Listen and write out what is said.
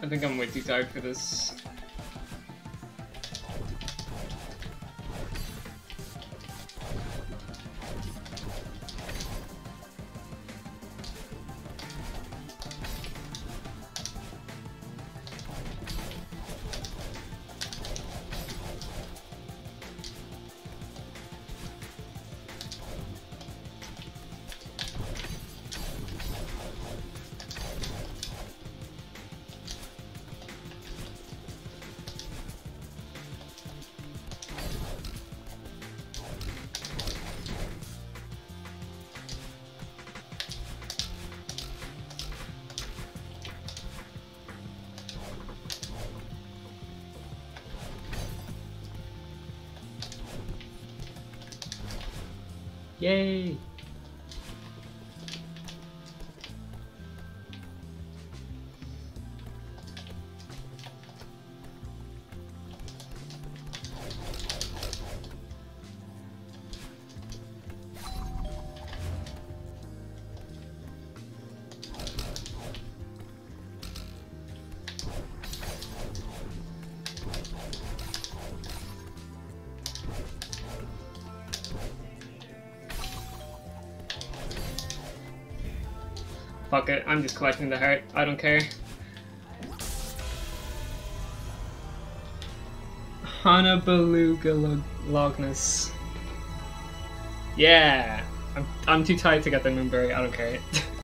I think I'm way too tired for this. Yay! Fuck it, I'm just collecting the heart. I don't care. Hana Beluga Logness. Yeah! I'm, I'm too tired to get the Moonberry, I don't care.